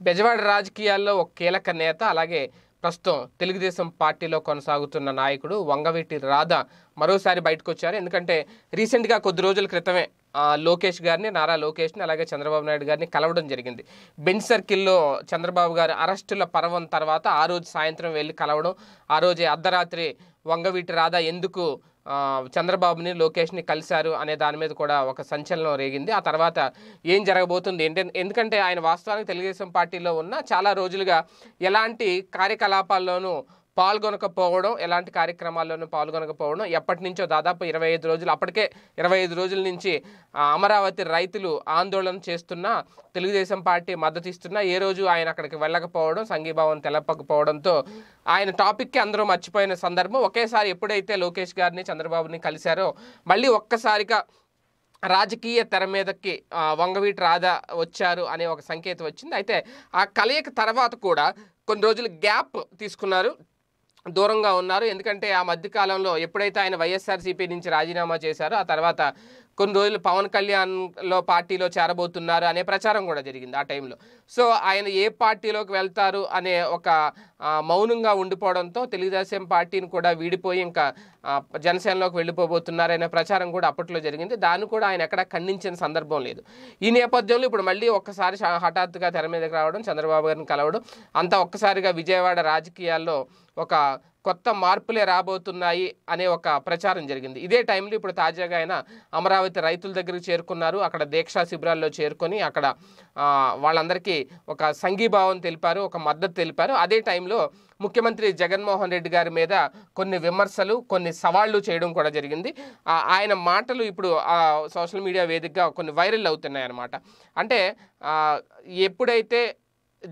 బెజవాడ రాజకీయాల్లో ఒక కీలక నేత అలాగే ప్రస్తుతం తెలుగుదేశం పార్టీలో కొనసాగుతున్న నాయకుడు వంగవీటి రాధ మరోసారి బయటకు వచ్చారు ఎందుకంటే రీసెంట్గా కొద్ది రోజుల క్రితమే ఆ, లోకేష్ గారిని నారా లోకేష్ని అలాగే చంద్రబాబు నాయుడు గారిని కలవడం జరిగింది. బెంచ్ సర్కిల్లో చంద్రబాబు గారి అరెస్టుల పర్వం తర్వాత ఆ రోజు సాయంత్రం వెళ్ళి కలవడం ఆ రోజే అర్ధరాత్రి వంగవీటి రాధ ఎందుకు చంద్రబాబుని లోకేష్ని కలిశారు అనే దాని మీద కూడా ఒక సంచలనం రేగింది. ఆ తర్వాత ఏం జరగబోతుంది? ఎందుకంటే ఆయన వాస్తవానికి తెలుగుదేశం పార్టీలో ఉన్న చాలా రోజులుగా ఎలాంటి కార్యకలాపాల్లోనూ పాల్గొనకపోవడం ఎలాంటి కార్యక్రమాల్లోనూ పాల్గొనకపోవడం ఎప్పటి నుంచో దాదాపు ఇరవై ఐదు రోజులు అప్పటికే ఇరవై ఐదు రోజుల నుంచి అమరావతి రైతులు ఆందోళన చేస్తున్నా తెలుగుదేశం పార్టీ మద్దతు ఇస్తున్నా ఏ రోజు ఆయన అక్కడికి వెళ్ళకపోవడం సంఘీభావం తెలపకపోవడంతో ఆయన టాపిక్కి అందరూ మర్చిపోయిన సందర్భం. ఒకేసారి ఎప్పుడైతే లోకేష్ గారిని చంద్రబాబుని కలిశారో మళ్ళీ ఒక్కసారిగా రాజకీయ తెర మీదకి వంగవీటి రాధా వచ్చారు అనే ఒక సంకేతం వచ్చింది. అయితే ఆ కలయిక తర్వాత కూడా కొన్ని రోజులు గ్యాప్ తీసుకున్నారు. దూరంగా ఉన్నారు. ఎందుకంటే ఆ మధ్యకాలంలో ఎప్పుడైతే ఆయన వైఎస్ఆర్సీపీ నుంచి రాజీనామా చేశారో ఆ తర్వాత కొన్ని రోజులు పవన్ కళ్యాణ్లో పార్టీలో చేరబోతున్నారు అనే ప్రచారం కూడా జరిగింది ఆ టైంలో. సో ఆయన ఏ పార్టీలోకి వెళ్తారు అనే ఒక మౌనంగా ఉండిపోవడంతో తెలుగుదేశం పార్టీని కూడా వీడిపోయి ఇంకా జనసేనలోకి వెళ్ళిపోబోతున్నారనే ప్రచారం కూడా అప్పట్లో జరిగింది. దాన్ని కూడా ఆయన ఎక్కడ ఖండించిన సందర్భం లేదు. ఈ నేపథ్యంలో ఇప్పుడు మళ్ళీ ఒక్కసారి హఠాత్తుగా తెర మీదకి రావడం చంద్రబాబు గారిని కలవడం అంతా ఒక్కసారిగా విజయవాడ రాజకీయాల్లో ఒక కొత్త మార్పులే రాబోతున్నాయి అనే ఒక ప్రచారం జరిగింది. ఇదే టైంలో ఇప్పుడు తాజాగా ఆయన అమరావతి రైతుల దగ్గరికి చేరుకున్నారు. అక్కడ దీక్షా శిబిరాల్లో చేరుకొని అక్కడ వాళ్ళందరికీ ఒక సంఘీభావం తెలిపారు ఒక మద్దతు తెలిపారు. అదే టైంలో ముఖ్యమంత్రి జగన్మోహన్ రెడ్డి గారి మీద కొన్ని విమర్శలు కొన్ని సవాళ్ళు చేయడం కూడా జరిగింది. ఆయన మాటలు ఇప్పుడు సోషల్ మీడియా వేదికగా కొన్ని వైరల్ అవుతున్నాయి అన్నమాట అంటే ఎప్పుడైతే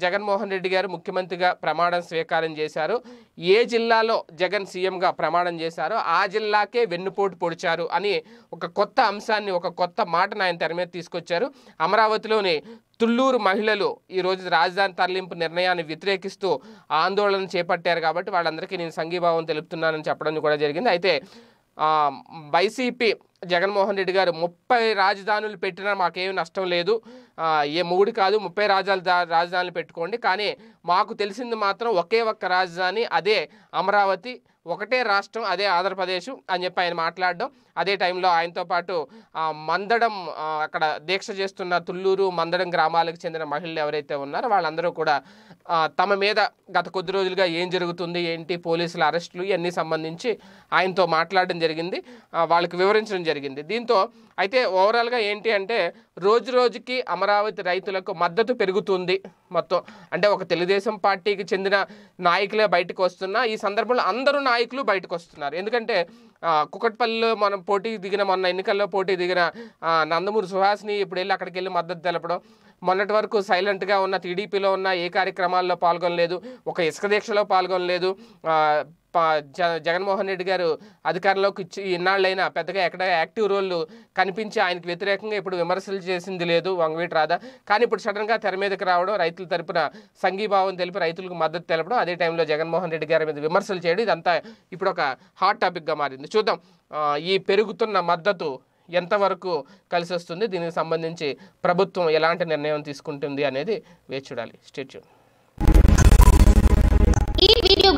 జగన్మోహన్ రెడ్డి గారు ముఖ్యమంత్రిగా ప్రమాణం స్వీకారం చేశారు. ఏ జిల్లాలో జగన్ సీఎంగా ప్రమాణం చేశారో ఆ జిల్లాకే వెన్నుపోటు పొడిచారు అని ఒక కొత్త అంశాన్ని ఒక కొత్త మాటను ఆయన తెర మీద తీసుకొచ్చారు. అమరావతిలోని తుళ్ళూరు మహిళలు ఈరోజు రాజధాని తరలింపు నిర్ణయాన్ని వ్యతిరేకిస్తూ ఆందోళన చేపట్టారు కాబట్టి వాళ్ళందరికీ నేను సంఘీభావం తెలుపుతున్నానని చెప్పడం కూడా జరిగింది. అయితే వైసీపీ జగన్మోహన్ రెడ్డి గారు ముప్పై రాజధానులు పెట్టినా మాకేం నష్టం లేదు. ఏ మూడు కాదు ముప్పై రాజాలు దా- రాజధానులు పెట్టుకోండి. కానీ మాకు తెలిసింది మాత్రం ఒకే ఒక్క రాజధాని అదే అమరావతి ఒకటే రాష్ట్రం అదే ఆంధ్రప్రదేశ్ అని చెప్పి ఆయన మాట్లాడడం. అదే టైంలో ఆయనతో పాటు మందడం అక్కడ దీక్ష చేస్తున్న తుళ్ళూరు మందడం గ్రామాలకు చెందిన మహిళలు ఎవరైతే ఉన్నారో వాళ్ళందరూ కూడా తమ మీద గత కొద్ది రోజులుగా ఏం జరుగుతుంది ఏంటి పోలీసుల అరెస్టులు ఇవన్నీ సంబంధించి ఆయనతో మాట్లాడడం జరిగింది. వాళ్ళకి వివరించడం జరిగింది. దీంతో అయితే ఓవరాల్గా ఏంటి అంటే రోజు రోజుకి అమరావతి రైతులకు మద్దతు పెరుగుతుంది మొత్తం. అంటే ఒక తెలుగుదేశం పార్టీకి చెందిన నాయకులే బయటకు వస్తున్నా ఈ సందర్భంలో అందరూ నాయకులు బయటకు వస్తున్నారు ఎందుకంటే కుకట్పల్లిలో మనం పోటీ దిగిన మొన్న ఎన్నికల్లో పోటీ దిగిన నందమూరి సుహాస్ని ఇప్పుడు వెళ్ళి అక్కడికి వెళ్ళి మద్దతు తెలపడం మొన్నటి వరకు సైలెంట్గా ఉన్న టీడీపీలో ఉన్న ఏ కార్యక్రమాల్లో పాల్గొనలేదు ఒక ఇసుక దీక్షలో పాల్గొనలేదు జగన్మోహన్ రెడ్డి గారు అధికారంలోకి ఇచ్చి ఇన్నాళ్ళైనా పెద్దగా ఎక్కడ యాక్టివ్ రోల్ కనిపించి ఆయనకు వ్యతిరేకంగా ఇప్పుడు విమర్శలు చేసింది లేదు వంగవీటి రాధా. కానీ ఇప్పుడు సడన్గా తెర మీదకి రావడం రైతుల తరపున సంఘీభావం తెలిపి రైతులకు మద్దతు తెలపడం అదే టైంలో జగన్మోహన్ రెడ్డి గారి మీద విమర్శలు చేయడం ఇదంతా ఇప్పుడు ఒక హాట్ టాపిక్గా మారింది. చూద్దాం ఈ పెరుగుతున్న మద్దతు ఎంతవరకు కలిసి వస్తుంది? దీనికి సంబంధించి ప్రభుత్వం ఎలాంటి నిర్ణయం తీసుకుంటుంది అనేది వేచి చూడాలి. స్టేట్యూన్ ఈ వీడియో